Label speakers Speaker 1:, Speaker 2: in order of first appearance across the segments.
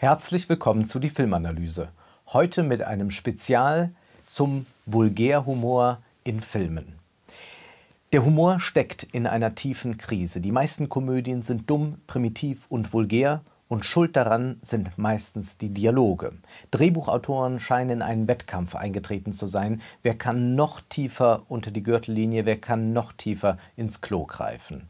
Speaker 1: Herzlich willkommen zu die Filmanalyse. Heute mit einem Spezial zum Vulgärhumor in Filmen. Der Humor steckt in einer tiefen Krise. Die meisten Komödien sind dumm, primitiv und vulgär und schuld daran sind meistens die Dialoge. Drehbuchautoren scheinen in einen Wettkampf eingetreten zu sein. Wer kann noch tiefer unter die Gürtellinie, wer kann noch tiefer ins Klo greifen?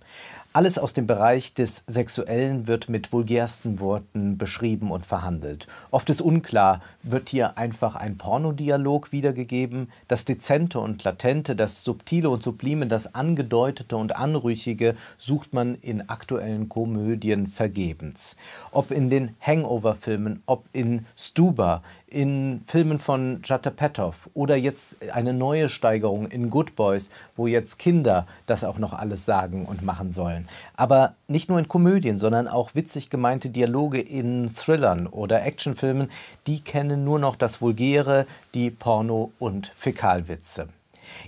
Speaker 1: Alles aus dem Bereich des Sexuellen wird mit vulgärsten Worten beschrieben und verhandelt. Oft ist unklar, wird hier einfach ein Pornodialog wiedergegeben? Das Dezente und Latente, das Subtile und Sublime, das Angedeutete und Anrüchige sucht man in aktuellen Komödien vergebens. Ob in den Hangover-Filmen, ob in Stuba, in Filmen von Jutta Petov oder jetzt eine neue Steigerung in Good Boys, wo jetzt Kinder das auch noch alles sagen und machen sollen. Aber nicht nur in Komödien, sondern auch witzig gemeinte Dialoge in Thrillern oder Actionfilmen, die kennen nur noch das Vulgäre, die Porno- und Fäkalwitze.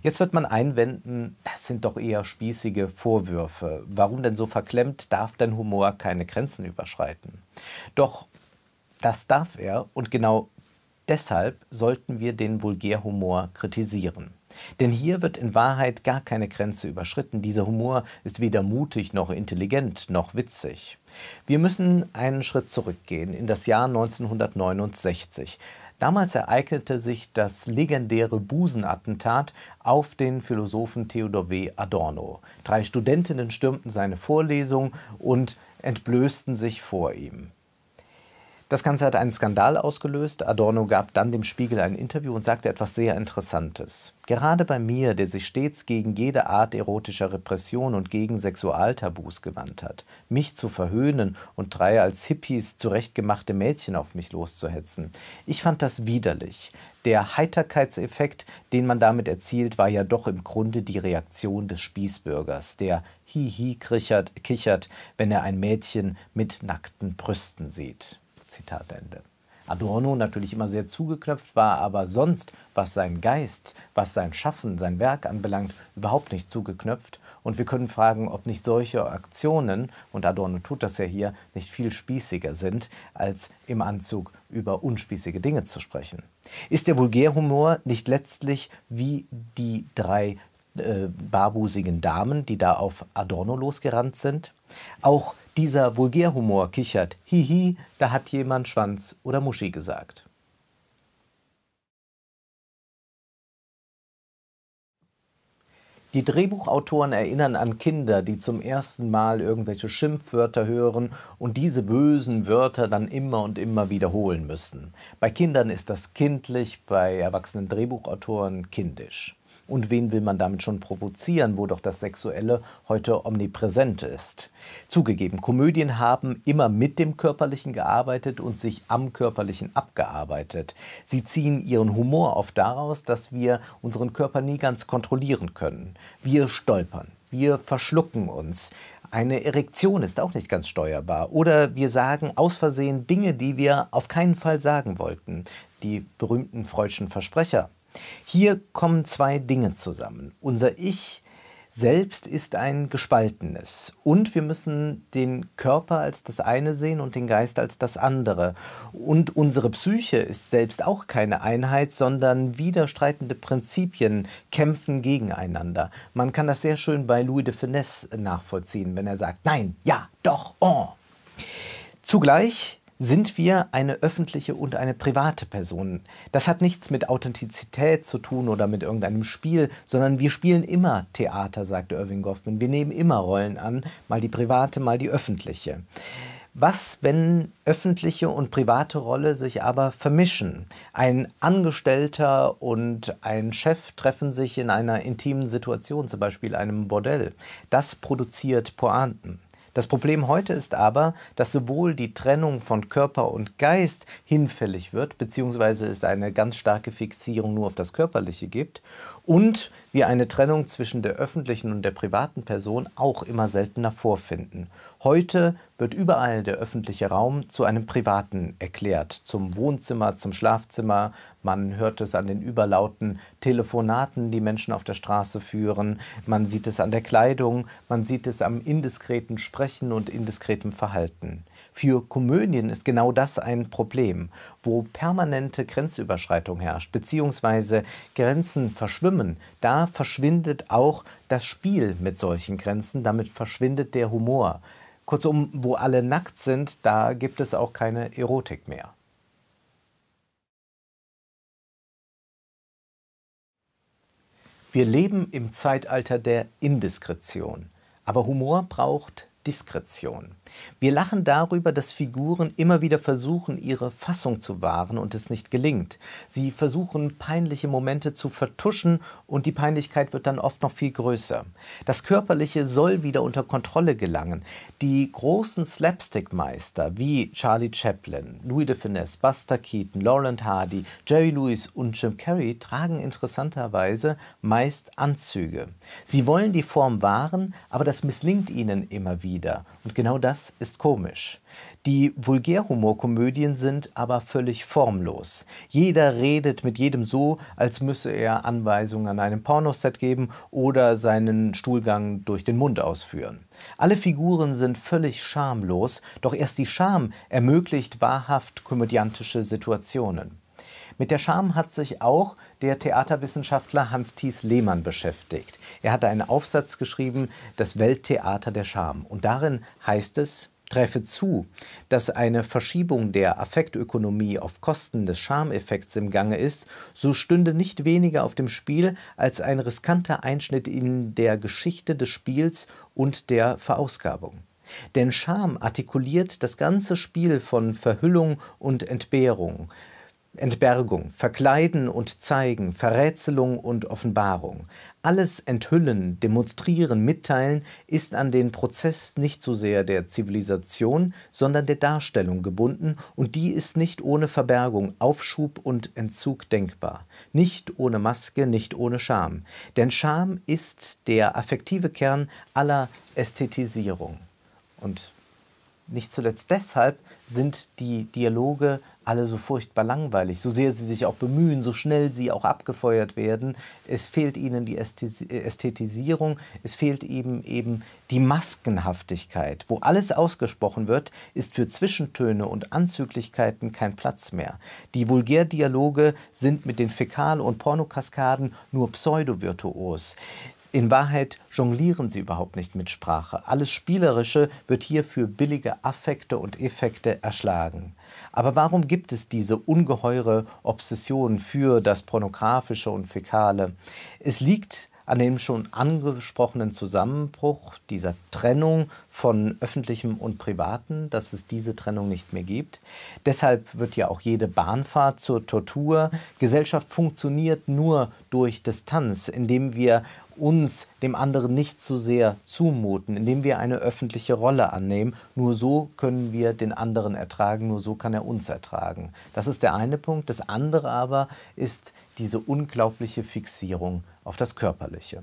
Speaker 1: Jetzt wird man einwenden, das sind doch eher spießige Vorwürfe. Warum denn so verklemmt darf denn Humor keine Grenzen überschreiten? Doch das darf er und genau Deshalb sollten wir den Vulgärhumor kritisieren. Denn hier wird in Wahrheit gar keine Grenze überschritten. Dieser Humor ist weder mutig noch intelligent noch witzig. Wir müssen einen Schritt zurückgehen in das Jahr 1969. Damals ereignete sich das legendäre Busenattentat auf den Philosophen Theodor W. Adorno. Drei Studentinnen stürmten seine Vorlesung und entblößten sich vor ihm. Das Ganze hat einen Skandal ausgelöst. Adorno gab dann dem Spiegel ein Interview und sagte etwas sehr Interessantes. Gerade bei mir, der sich stets gegen jede Art erotischer Repression und gegen Sexualtabus gewandt hat, mich zu verhöhnen und drei als Hippies zurechtgemachte Mädchen auf mich loszuhetzen. Ich fand das widerlich. Der Heiterkeitseffekt, den man damit erzielt, war ja doch im Grunde die Reaktion des Spießbürgers, der hihi kichert, kichert, wenn er ein Mädchen mit nackten Brüsten sieht. Zitat Ende. Adorno natürlich immer sehr zugeknöpft war, aber sonst, was sein Geist, was sein Schaffen, sein Werk anbelangt, überhaupt nicht zugeknöpft. Und wir können fragen, ob nicht solche Aktionen, und Adorno tut das ja hier, nicht viel spießiger sind, als im Anzug über unspießige Dinge zu sprechen. Ist der Vulgärhumor nicht letztlich wie die drei äh, barbusigen Damen, die da auf Adorno losgerannt sind? Auch dieser Vulgärhumor kichert, hihi, da hat jemand Schwanz oder Muschi gesagt. Die Drehbuchautoren erinnern an Kinder, die zum ersten Mal irgendwelche Schimpfwörter hören und diese bösen Wörter dann immer und immer wiederholen müssen. Bei Kindern ist das kindlich, bei erwachsenen Drehbuchautoren kindisch. Und wen will man damit schon provozieren, wo doch das Sexuelle heute omnipräsent ist? Zugegeben, Komödien haben immer mit dem Körperlichen gearbeitet und sich am Körperlichen abgearbeitet. Sie ziehen ihren Humor oft daraus, dass wir unseren Körper nie ganz kontrollieren können. Wir stolpern, wir verschlucken uns. Eine Erektion ist auch nicht ganz steuerbar. Oder wir sagen aus Versehen Dinge, die wir auf keinen Fall sagen wollten. Die berühmten Freudschen Versprecher. Hier kommen zwei Dinge zusammen. Unser Ich selbst ist ein gespaltenes und wir müssen den Körper als das eine sehen und den Geist als das andere. Und unsere Psyche ist selbst auch keine Einheit, sondern widerstreitende Prinzipien kämpfen gegeneinander. Man kann das sehr schön bei Louis de Finesse nachvollziehen, wenn er sagt, nein, ja, doch, oh. Zugleich sind wir eine öffentliche und eine private Person. Das hat nichts mit Authentizität zu tun oder mit irgendeinem Spiel, sondern wir spielen immer Theater, sagte Irving Goffman. Wir nehmen immer Rollen an, mal die private, mal die öffentliche. Was, wenn öffentliche und private Rolle sich aber vermischen? Ein Angestellter und ein Chef treffen sich in einer intimen Situation, zum Beispiel einem Bordell. Das produziert Pointen. Das Problem heute ist aber, dass sowohl die Trennung von Körper und Geist hinfällig wird, beziehungsweise es eine ganz starke Fixierung nur auf das Körperliche gibt, und wir eine Trennung zwischen der öffentlichen und der privaten Person auch immer seltener vorfinden. Heute wird überall der öffentliche Raum zu einem privaten erklärt, zum Wohnzimmer, zum Schlafzimmer. Man hört es an den überlauten Telefonaten, die Menschen auf der Straße führen. Man sieht es an der Kleidung, man sieht es am indiskreten Sprechen und indiskretem Verhalten. Für Komödien ist genau das ein Problem, wo permanente Grenzüberschreitung herrscht, beziehungsweise Grenzen verschwimmen. Da verschwindet auch das Spiel mit solchen Grenzen, damit verschwindet der Humor. Kurzum, wo alle nackt sind, da gibt es auch keine Erotik mehr. Wir leben im Zeitalter der Indiskretion, aber Humor braucht Diskretion. Wir lachen darüber, dass Figuren immer wieder versuchen, ihre Fassung zu wahren und es nicht gelingt. Sie versuchen, peinliche Momente zu vertuschen und die Peinlichkeit wird dann oft noch viel größer. Das Körperliche soll wieder unter Kontrolle gelangen. Die großen Slapstick-Meister wie Charlie Chaplin, Louis de Finesse, Buster Keaton, Laurent Hardy, Jerry Lewis und Jim Carrey tragen interessanterweise meist Anzüge. Sie wollen die Form wahren, aber das misslingt ihnen immer wieder. Und genau das das ist komisch. Die Vulgärhumorkomödien sind aber völlig formlos. Jeder redet mit jedem so, als müsse er Anweisungen an einem Pornoset geben oder seinen Stuhlgang durch den Mund ausführen. Alle Figuren sind völlig schamlos, doch erst die Scham ermöglicht wahrhaft komödiantische Situationen. Mit der Scham hat sich auch der Theaterwissenschaftler Hans-Thies Lehmann beschäftigt. Er hat einen Aufsatz geschrieben, Das Welttheater der Scham. Und darin heißt es, treffe zu, dass eine Verschiebung der Affektökonomie auf Kosten des Schameffekts im Gange ist, so stünde nicht weniger auf dem Spiel als ein riskanter Einschnitt in der Geschichte des Spiels und der Verausgabung. Denn Scham artikuliert das ganze Spiel von Verhüllung und Entbehrung, Entbergung, Verkleiden und Zeigen, Verrätselung und Offenbarung. Alles enthüllen, demonstrieren, mitteilen ist an den Prozess nicht so sehr der Zivilisation, sondern der Darstellung gebunden und die ist nicht ohne Verbergung, Aufschub und Entzug denkbar. Nicht ohne Maske, nicht ohne Scham. Denn Scham ist der affektive Kern aller Ästhetisierung. Und nicht zuletzt deshalb sind die Dialoge alle so furchtbar langweilig, so sehr sie sich auch bemühen, so schnell sie auch abgefeuert werden. Es fehlt ihnen die Ästhetisierung, es fehlt eben eben die Maskenhaftigkeit. Wo alles ausgesprochen wird, ist für Zwischentöne und Anzüglichkeiten kein Platz mehr. Die Vulgärdialoge sind mit den Fäkal- und Pornokaskaden nur pseudovirtuos. In Wahrheit jonglieren sie überhaupt nicht mit Sprache. Alles Spielerische wird hier für billige Affekte und Effekte erschlagen. Aber warum gibt es diese ungeheure Obsession für das Pornografische und Fäkale? Es liegt an dem schon angesprochenen Zusammenbruch dieser Trennung von öffentlichem und privaten, dass es diese Trennung nicht mehr gibt. Deshalb wird ja auch jede Bahnfahrt zur Tortur. Gesellschaft funktioniert nur durch Distanz, indem wir uns dem anderen nicht zu sehr zumuten, indem wir eine öffentliche Rolle annehmen. Nur so können wir den anderen ertragen, nur so kann er uns ertragen. Das ist der eine Punkt. Das andere aber ist diese unglaubliche Fixierung auf das Körperliche.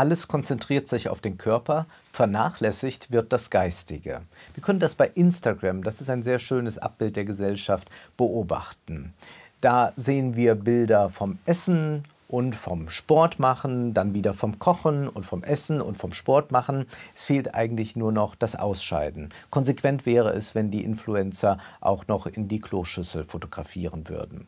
Speaker 1: Alles konzentriert sich auf den Körper, vernachlässigt wird das Geistige. Wir können das bei Instagram, das ist ein sehr schönes Abbild der Gesellschaft, beobachten. Da sehen wir Bilder vom Essen und vom Sport machen, dann wieder vom Kochen und vom Essen und vom Sport machen. Es fehlt eigentlich nur noch das Ausscheiden. Konsequent wäre es, wenn die Influencer auch noch in die Kloschüssel fotografieren würden.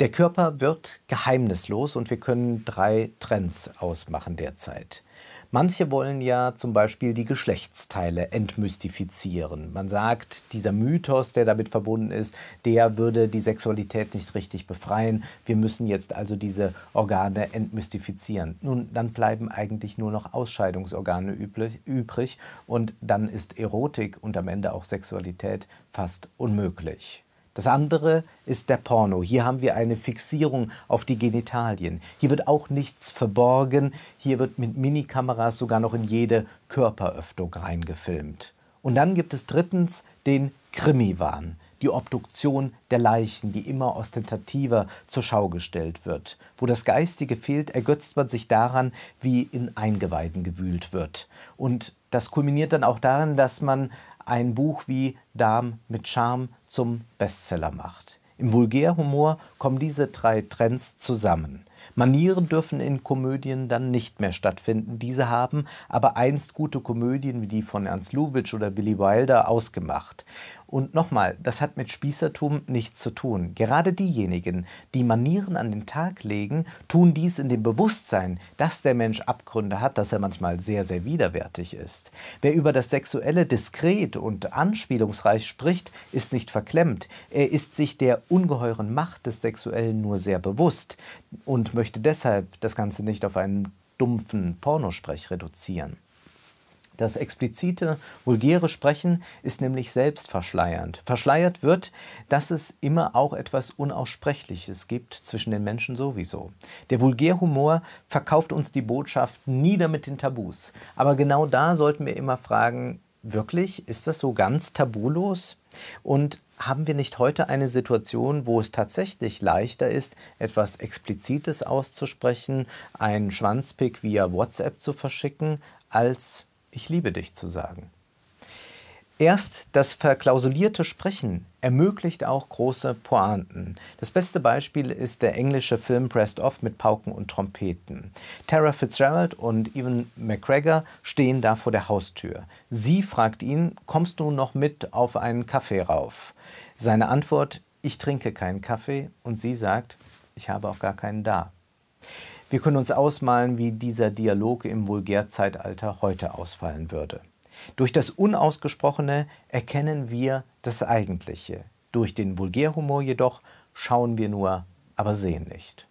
Speaker 1: Der Körper wird geheimnislos und wir können drei Trends ausmachen derzeit. Manche wollen ja zum Beispiel die Geschlechtsteile entmystifizieren. Man sagt, dieser Mythos, der damit verbunden ist, der würde die Sexualität nicht richtig befreien. Wir müssen jetzt also diese Organe entmystifizieren. Nun, dann bleiben eigentlich nur noch Ausscheidungsorgane übrig und dann ist Erotik und am Ende auch Sexualität fast unmöglich. Das andere ist der Porno. Hier haben wir eine Fixierung auf die Genitalien. Hier wird auch nichts verborgen. Hier wird mit Minikameras sogar noch in jede Körperöffnung reingefilmt. Und dann gibt es drittens den Krimiwahn, die Obduktion der Leichen, die immer ostentativer zur Schau gestellt wird. Wo das Geistige fehlt, ergötzt man sich daran, wie in Eingeweiden gewühlt wird. Und das kulminiert dann auch darin, dass man ein Buch wie Darm mit Charme zum Bestseller macht. Im Vulgärhumor kommen diese drei Trends zusammen. Manieren dürfen in Komödien dann nicht mehr stattfinden. Diese haben aber einst gute Komödien wie die von Ernst Lubitsch oder Billy Wilder ausgemacht. Und nochmal, das hat mit Spießertum nichts zu tun. Gerade diejenigen, die Manieren an den Tag legen, tun dies in dem Bewusstsein, dass der Mensch Abgründe hat, dass er manchmal sehr, sehr widerwärtig ist. Wer über das Sexuelle diskret und anspielungsreich spricht, ist nicht verklemmt. Er ist sich der ungeheuren Macht des Sexuellen nur sehr bewusst und möchte deshalb das Ganze nicht auf einen dumpfen Pornosprech reduzieren. Das explizite, vulgäre Sprechen ist nämlich selbstverschleiernd. Verschleiert wird, dass es immer auch etwas Unaussprechliches gibt zwischen den Menschen sowieso. Der Vulgärhumor verkauft uns die Botschaft nieder mit den Tabus. Aber genau da sollten wir immer fragen, wirklich, ist das so ganz tabulos? Und haben wir nicht heute eine Situation, wo es tatsächlich leichter ist, etwas Explizites auszusprechen, einen Schwanzpick via WhatsApp zu verschicken, als ich liebe dich zu sagen. Erst das verklausulierte Sprechen ermöglicht auch große Pointen. Das beste Beispiel ist der englische Film Pressed Off mit Pauken und Trompeten. Tara Fitzgerald und Evan McGregor stehen da vor der Haustür. Sie fragt ihn, kommst du noch mit auf einen Kaffee rauf? Seine Antwort, ich trinke keinen Kaffee und sie sagt, ich habe auch gar keinen da. Wir können uns ausmalen, wie dieser Dialog im Vulgärzeitalter heute ausfallen würde. Durch das Unausgesprochene erkennen wir das Eigentliche. Durch den Vulgärhumor jedoch schauen wir nur, aber sehen nicht.